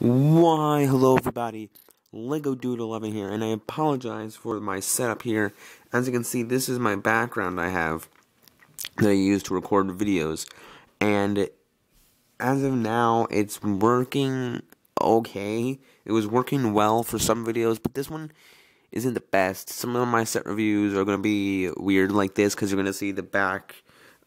Why, hello everybody, Lego Dude 11 here, and I apologize for my setup here. As you can see, this is my background I have that I use to record videos, and as of now, it's working okay. It was working well for some videos, but this one isn't the best. Some of my set reviews are going to be weird like this, because you're going to see the back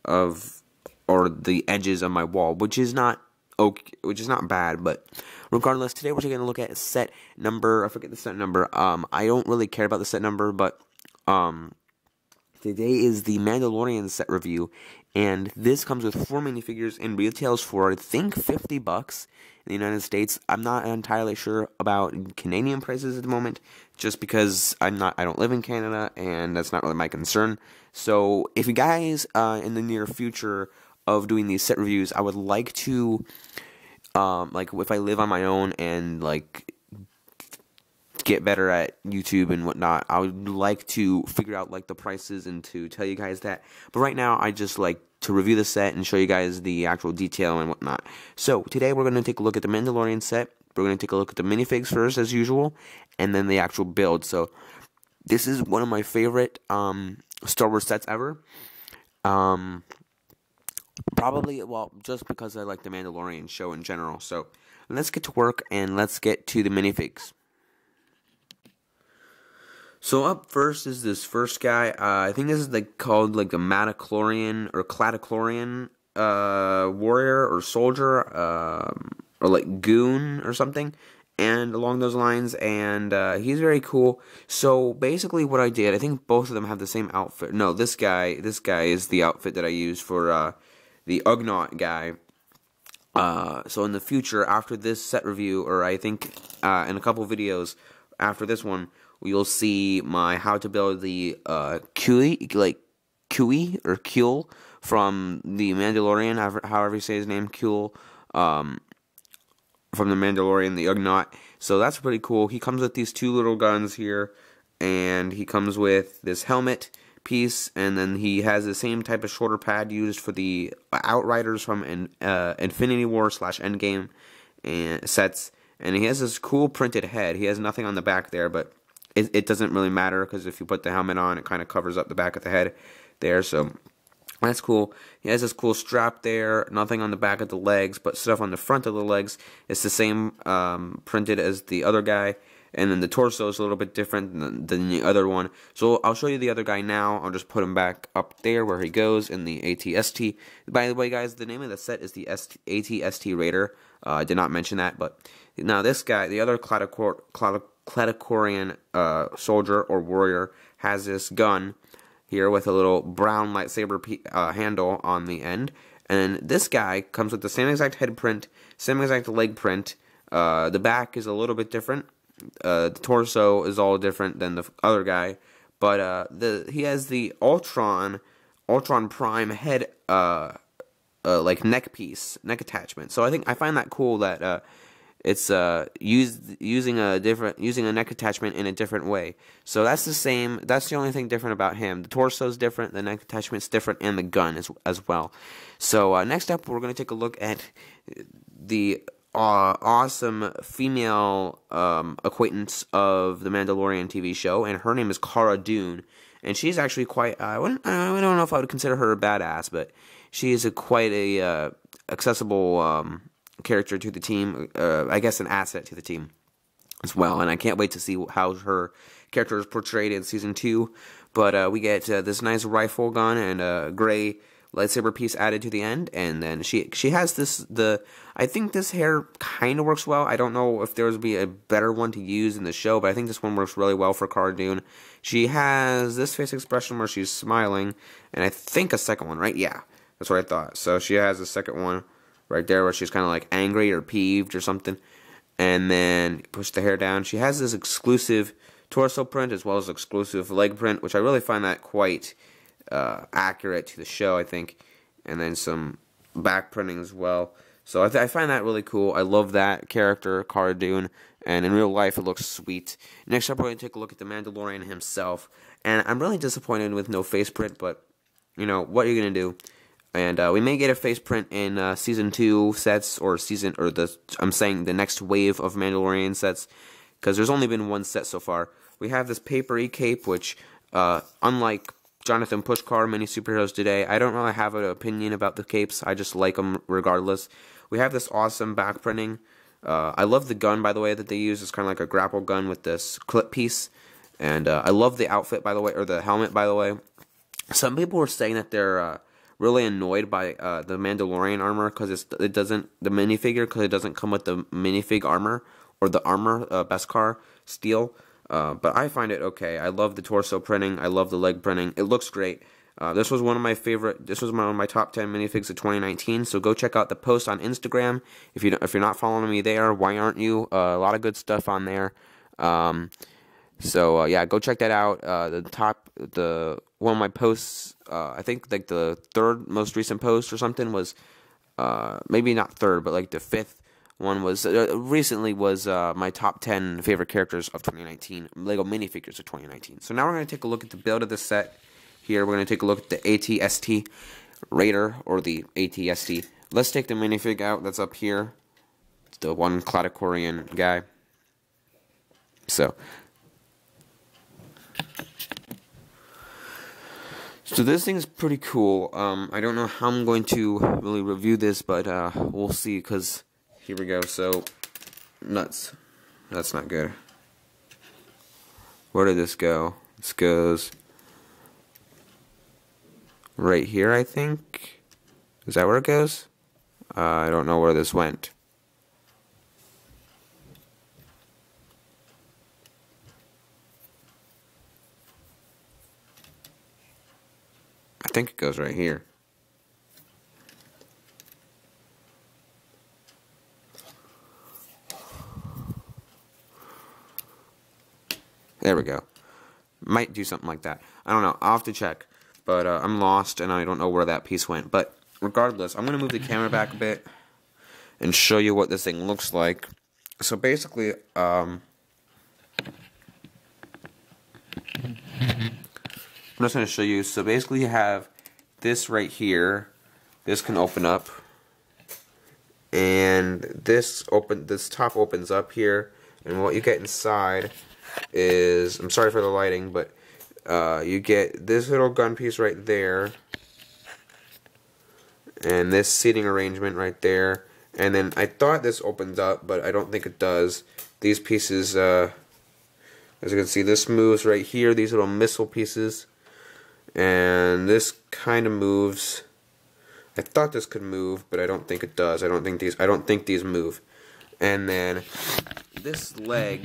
of, or the edges of my wall, which is not okay, which is not bad, but regardless, today we're taking a look at set number. I forget the set number. Um, I don't really care about the set number, but um, today is the Mandalorian set review, and this comes with four minifigures and retails for I think fifty bucks in the United States. I'm not entirely sure about Canadian prices at the moment, just because I'm not. I don't live in Canada, and that's not really my concern. So, if you guys uh, in the near future of doing these set reviews, I would like to, um, like if I live on my own and like get better at YouTube and whatnot, I would like to figure out like the prices and to tell you guys that. But right now, I just like to review the set and show you guys the actual detail and whatnot. So today we're going to take a look at the Mandalorian set. We're going to take a look at the minifigs first, as usual, and then the actual build. So this is one of my favorite um, Star Wars sets ever. Um, Probably, well, just because I like the Mandalorian show in general. So let's get to work and let's get to the minifigs. So up first is this first guy. Uh, I think this is like called like the Matachlorian or Cladachlorian uh, warrior or soldier um, or like goon or something and along those lines and uh, he's very cool so basically what i did i think both of them have the same outfit no this guy this guy is the outfit that i use for uh, the Ugnaught guy. Uh, so in the future, after this set review, or I think uh, in a couple videos after this one, you'll see my how to build the uh, Kui, like Kui or Kuel from the Mandalorian, however you say his name, Kuel, um, from the Mandalorian, the Ugnaught. So that's pretty cool. He comes with these two little guns here, and he comes with this helmet piece, and then he has the same type of shoulder pad used for the Outriders from uh, Infinity War slash Endgame and sets, and he has this cool printed head. He has nothing on the back there, but it, it doesn't really matter because if you put the helmet on, it kind of covers up the back of the head there. So that's cool. He has this cool strap there, nothing on the back of the legs, but stuff on the front of the legs. It's the same um, printed as the other guy and then the torso is a little bit different than, than, the other one. So I'll show you the other guy now. I'll just put him back up there where he goes in the ATST. By the way, guys, the name of the set is the ATST Raider. Uh, I did not mention that, but now this guy, the other Cladicor Cladicorian uh, soldier or warrior, has this gun here with a little brown lightsaber uh, handle on the end. And this guy comes with the same exact head print, same exact leg print. Uh, the back is a little bit different uh, the torso is all different than the other guy, but uh, the he has the Ultron, Ultron Prime head, uh, uh, like neck piece, neck attachment. So I think I find that cool that uh, it's uh used using a different using a neck attachment in a different way. So that's the same. That's the only thing different about him. The torso is different, the neck attachment's different, and the gun as as well. So uh, next up, we're going to take a look at the uh, awesome female um, acquaintance of the Mandalorian TV show, and her name is Cara Dune, and she's actually quite. I wouldn't. I don't know if I would consider her a badass, but she is a quite a uh, accessible um, character to the team. Uh, I guess an asset to the team as well, and I can't wait to see how her character is portrayed in season two. But uh, we get uh, this nice rifle gun and a gray lightsaber piece added to the end, and then she she has this the I think this hair kind of works well. I don't know if there would be a better one to use in the show, but I think this one works really well for Cara Dune. She has this face expression where she's smiling, and I think a second one, right? Yeah, that's what I thought. So she has a second one right there where she's kind of like angry or peeved or something, and then push the hair down. She has this exclusive torso print as well as exclusive leg print, which I really find that quite uh, accurate to the show, I think, and then some back printing as well. So I, I, find that really cool. I love that character, Cara Dune, and in real life it looks sweet. Next up, we're going to take a look at the Mandalorian himself, and I'm really disappointed with no face print, but you know what you're you going to do? and uh, we may get a face print in uh, season two sets or season or the I'm saying the next wave of Mandalorian sets because there's only been one set so far. We have this papery cape, which uh, unlike Jonathan Pushkar, many superheroes today, I don't really have an opinion about the capes. I just like them regardless. We have this awesome back printing. Uh, I love the gun, by the way, that they use. It's kind of like a grapple gun with this clip piece. And uh, I love the outfit, by the way, or the helmet, by the way. Some people were saying that they're uh, really annoyed by uh, the Mandalorian armor because it doesn't the minifigure because it doesn't come with the minifig armor or the armor uh, Beskar steel. Uh, but I find it okay. I love the torso printing. I love the leg printing. It looks great. Uh, this was one of my favorite. This was one of my top ten minifigs of 2019. So go check out the post on Instagram. If you if you're not following me there, why aren't you? Uh, a lot of good stuff on there. Um, so uh, yeah, go check that out. Uh, the top, the one of my posts, uh, I think like the third most recent post or something was, maybe not third, but like the fifth one was uh, recently was uh, my top ten favorite characters of 2019, Lego minifigures of 2019. So now we're gonna take a look at the build of the set. Here we're gonna take a look at the ATST Raider or the ATST. Let's take the minifig out that's up here. It's the one Claddicorian guy. So So this thing's pretty cool. Um, I don't know how I'm going to really review this, but uh, we'll see. Cause here we go. So nuts. That's not good. Where did this go? This goes right here, I think. Is that where it goes? Uh, I don't know where this went. I think it goes right here. There we go. Might do something like that. I don't know. I'll have to check. But uh, I'm lost and I don't know where that piece went. But regardless, I'm going to move the camera back a bit and show you what this thing looks like. So basically, um, I'm just going to show you. So basically you have this right here. This can open up. And this open this top opens up here. And what you get inside is I'm sorry for the lighting, but uh, you get this little gun piece right there. And this seating arrangement right there. And then I thought this opens up, but I don't think it does. These pieces, uh, as you can see, this moves right here. These little missile pieces and this kind of moves I thought this could move but I don't think it does I don't think these I don't think these move and then this leg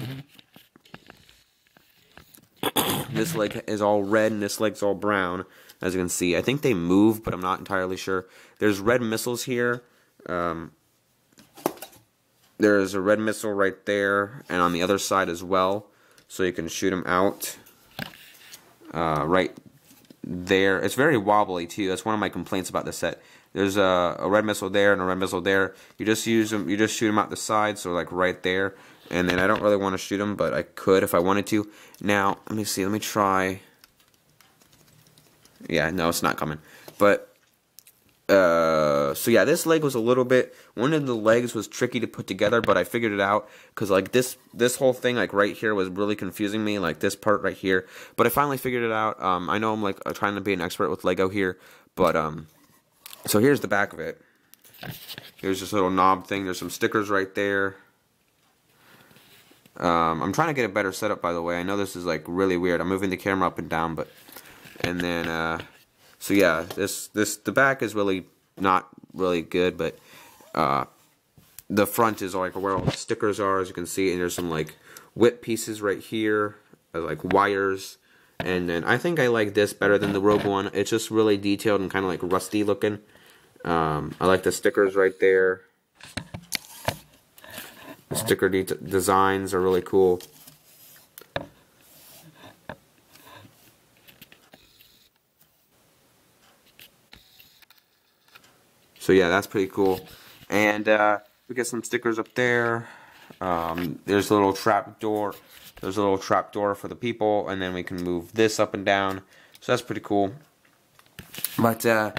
this leg is all red and this leg's all brown as you can see I think they move but I'm not entirely sure there's red missiles here um, there's a red missile right there and on the other side as well so you can shoot them out uh, right there. It's very wobbly too. That's one of my complaints about the set. There's a, a, red missile there and a red missile there. You just use them. You just shoot them out the side, so like right there. And then I don't really want to shoot them, but I could if I wanted to. Now let me see. Let me try. Yeah, no, it's not coming. But uh, so yeah, this leg was a little bit. One of the legs was tricky to put together, but I figured it out because like this this whole thing like right here was really confusing me. Like this part right here, but I finally figured it out. Um, I know I'm like trying to be an expert with Lego here, but um, so here's the back of it. Here's this little knob thing. There's some stickers right there. Um, I'm trying to get a better setup, by the way. I know this is like really weird. I'm moving the camera up and down, but and then uh so yeah, this this the back is really not really good, but uh, the front is like where all the stickers are, as you can see, and there's some like whip pieces right here, uh, like wires. And then I think I like this better than the Rogue One. It's just really detailed and kind of like rusty looking. Um, I like the stickers right there. The sticker de designs are really cool. So yeah, that's pretty cool. And uh, we get some stickers up there. Um, there's a little trap door. There's a little trap door for the people, and then we can move this up and down. So that's pretty cool. But uh,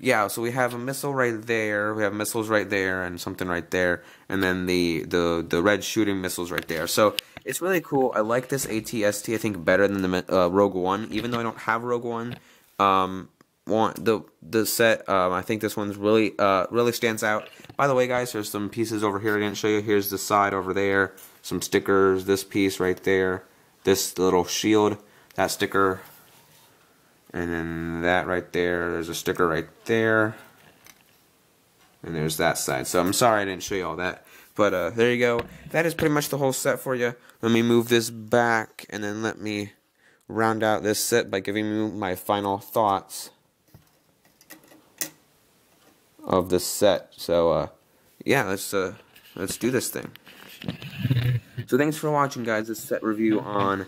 yeah, so we have a missile right there. We have missiles right there, and something right there, and then the the the red shooting missiles right there. So it's really cool. I like this ATST. I think better than the uh, Rogue One, even though I don't have Rogue One. Um, want the the set. Um, I think this one's really uh really stands out. By the way, guys, there's some pieces over here I didn't show you. Here's the side over there. Some stickers. This piece right there. This little shield. That sticker. And then that right there. There's a sticker right there. And there's that side. So I'm sorry I didn't show you all that. But uh, there you go. That is pretty much the whole set for you. Let me move this back and then let me round out this set by giving you my final thoughts of the set. So uh, yeah, let's uh, let's do this thing. So thanks for watching, guys. This set review on.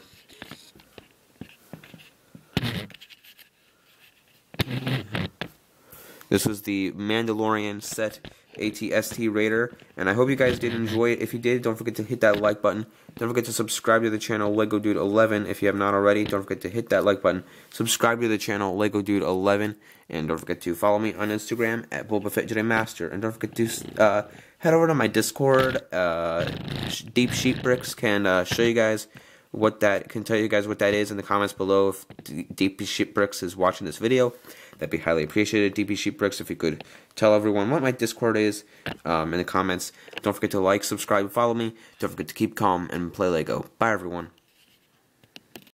This was the Mandalorian set ATST Raider, and I hope you guys did enjoy it. If you did, don't forget to hit that like button. Don't forget to subscribe to the channel Lego Dude 11 if you have not already. Don't forget to hit that like button. Subscribe to the channel Lego Dude 11, and don't forget to follow me on Instagram at Boba Fett Jedi Master. And don't forget to uh, head over to my Discord. Uh, Deep Sheep Bricks can uh, show you guys what that can tell you guys what that is in the comments below if Deep Sheep Bricks is watching this video. That'd be highly appreciated. DP Sheep Bricks, if you could tell everyone what my Discord is um, in the comments. Don't forget to like, subscribe, follow me. Don't forget to keep calm and play Lego. Bye, everyone.